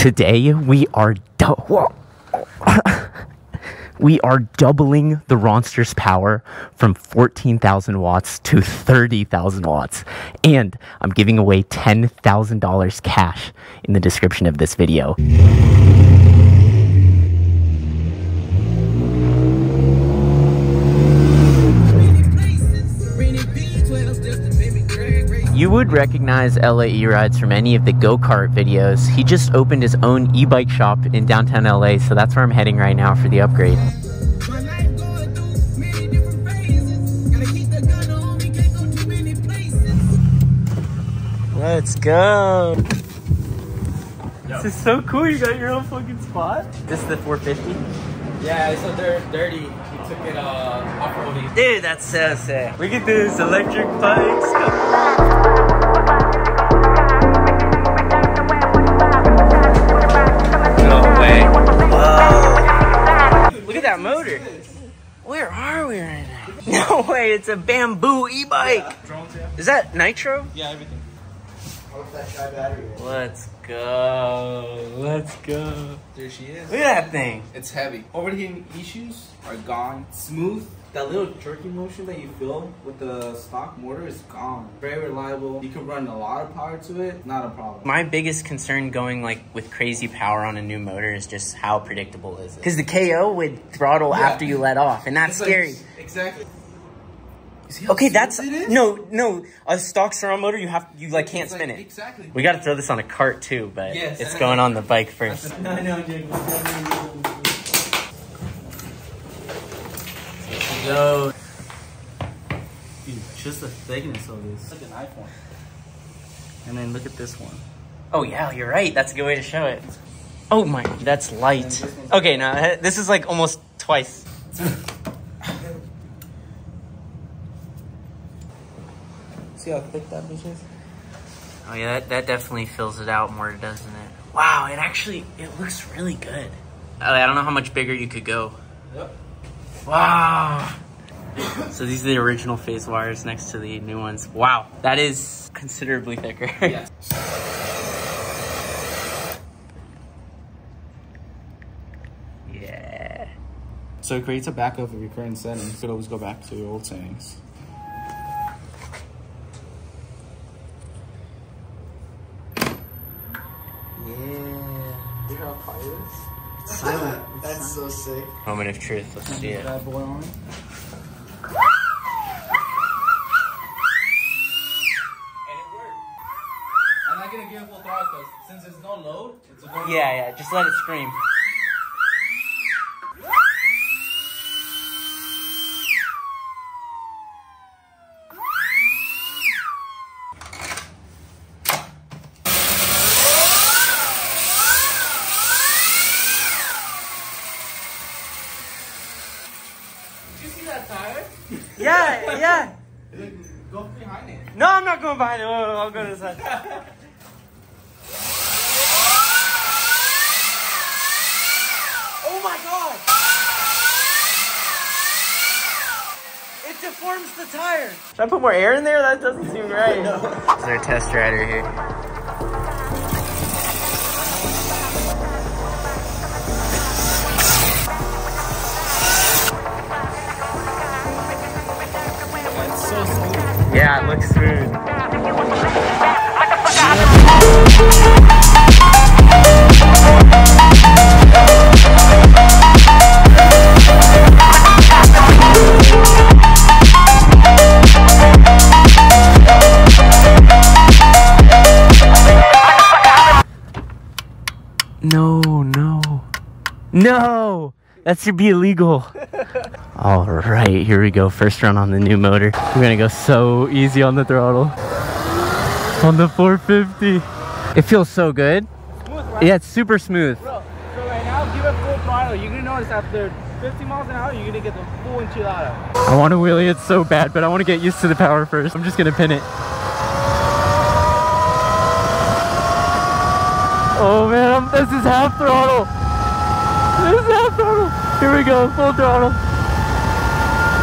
Today we are we are doubling the Ronster's power from 14,000 watts to 30,000 watts. And I'm giving away $10,000 cash in the description of this video. You would recognize LA E-Rides from any of the go-kart videos. He just opened his own e-bike shop in downtown LA, so that's where I'm heading right now for the upgrade. Let's go. This is so cool. You got your own fucking spot. This is the 450. Yeah, so they're dirty. He took it uh, off-roading. Dude, that's so sick. Look at this electric bikes. At that motor. Where are we right now? No way, it's a bamboo e-bike. Is that nitro? Yeah, everything. Let's go. Let's go. There she is. Look at that thing. It's heavy. Overheating issues are gone. Smooth. That little jerky motion that you feel with the stock motor is gone. Very reliable. You can run a lot of power to it. Not a problem. My biggest concern going like with crazy power on a new motor is just how predictable is it? Because the KO would throttle Yeah. after you let off, and that's It's like- scary. exactly. You see how Okay, that's no, no. A stock SurRon motor, you have you like can't It's spin it. Exactly. We got to throw this on a cart too, but Yes. it's going on the bike first. I know, dude. Go. Dude, just the thickness of this. Like an iPhone. And then look at this one. Oh yeah, you're right. That's a good way to show it. Oh my, that's light. Okay, now eh, this is like almost twice. See how thick that bitch is? Oh yeah, that, that definitely fills it out more, doesn't it? Wow, it actually it looks really good. I I don't know how much bigger you could go. Yep. Wow. so these are the original phase wires next to the new ones. Wow, that is considerably thicker. Yes. yeah. So it creates a backup of your current settings. You could always go back to your old settings. Yeah. See how quiet it is? Silent. That's so sick. Moment of truth. Let's see it. Bad boy on. And it worked. I'm not gonna give it full throttle since there's no load, it's going Yeah, yeah. Just let it scream. You see that tire? Yeah, yeah. Go behind it. No, I'm not going behind it. Oh, I'll go to the side. Oh my god! It deforms the tire. Should I put more air in there? That doesn't seem right. This is our test rider here. Yeah, it looks smooth. No, no. No! That should be illegal. All right, here we go. First run on the new motor. We're gonna go so easy on the throttle. On the 450. It feels so good. Smooth, right? Yeah, it's super smooth. Bro, so right now, give it full throttle. You're gonna notice after 50 miles an hour, you're gonna get the full enchilada. I want to wheelie it so bad, but I want to get used to the power first. I'm just gonna pin it. Oh man, I'm, this is half throttle. This is half throttle. Here we go, full throttle.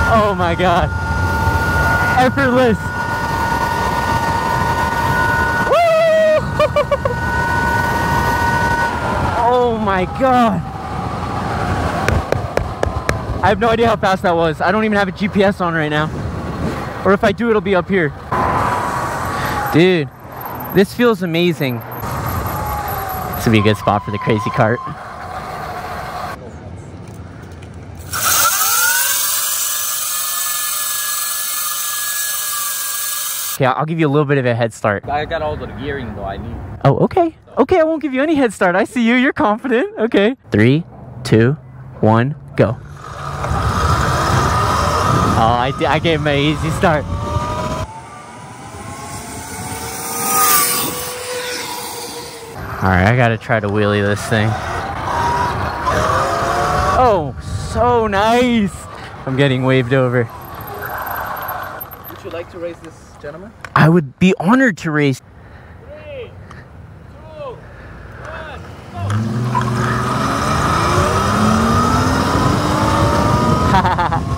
Oh my god. Effortless. Oh my god. I have no idea how fast that was. I don't even have a GPS on right now. Or if I do, it'll be up here. Dude, this feels amazing. This would be a good spot for the crazy cart. Yeah, I'll give you a little bit of a head start. I got all the gearing though I need. Oh, okay. Okay, I won't give you any head start. I see you. You're confident. Okay. Three, two, one, go. Oh, I, I gave him an easy start. All right, I gotta try to wheelie this thing. Oh, so nice. I'm getting waved over. Would you like to raise this gentleman? I would be honored to go!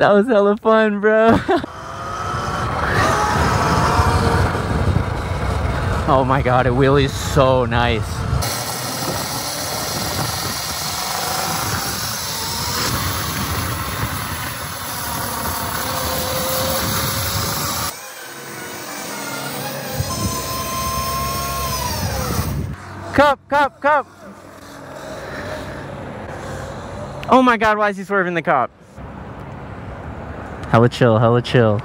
That was hella fun, bro. oh my god, it wheelies so nice. Cup, cup, cup. Oh my god, why is he swerving the cop? Hella chill, hella chill.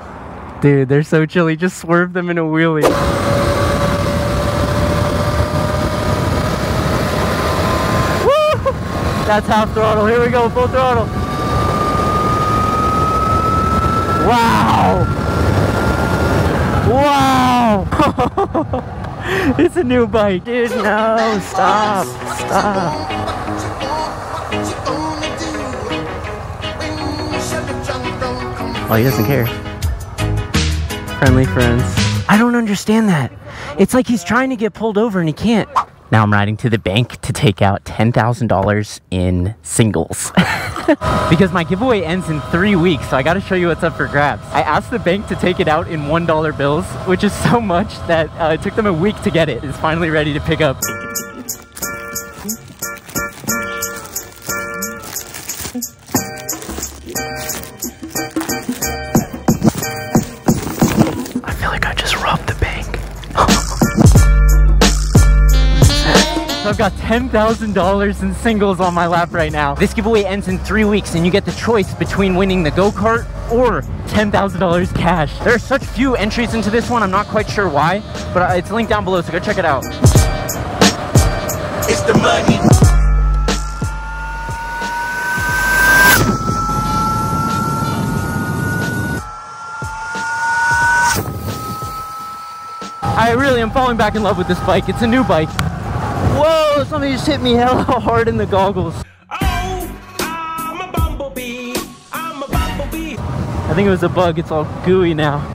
Dude, they're so chill. He just swerved them in a wheelie. That's half throttle. Here we go, full throttle. Wow! Wow! it's a new bike. Dude, no, stop, stop. Oh, he doesn't care. Friendly friends. I don't understand that. It's like he's trying to get pulled over and he can't. Now I'm riding to the bank to take out $10,000 in singles. because my giveaway ends in three weeks, so I gotta show you what's up for grabs. I asked the bank to take it out in $1 bills, which is so much that uh, it took them a week to get it. It's finally ready to pick up. So I've got $10,000 in singles on my lap right now. This giveaway ends in three weeks and you get the choice between winning the go-kart or $10,000 cash. There are such few entries into this one, I'm not quite sure why, but uh, it's linked down below, so go check it out. It's the money. I really am falling back in love with this bike. It's a new bike. Whoa, somebody just hit me hella hard in the goggles. Oh, I'm a bumblebee. I'm a bumblebee. I think it was a bug. It's all gooey now.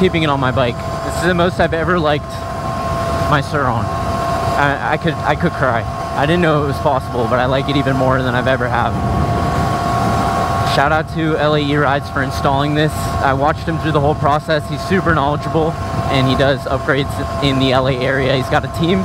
Keeping it on my bike. This is the most I've ever liked my SurRon. I, I could I could cry. I didn't know it was possible, but I like it even more than I've ever have. Shout out to LA E-Rides for installing this. I watched him through the whole process. He's super knowledgeable and he does upgrades in the LA area. He's got a team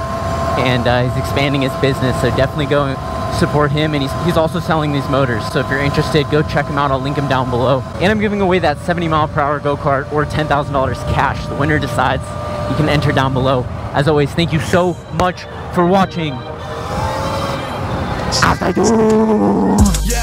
and uh, he's expanding his business, so definitely go support him. And he's, he's also selling these motors, so if you're interested, go check him out. I'll link him down below. And I'm giving away that 70 mile per hour go kart or $10,000 cash. The winner decides. You can enter down below. As always, thank you so much for watching. As I do. Yeah,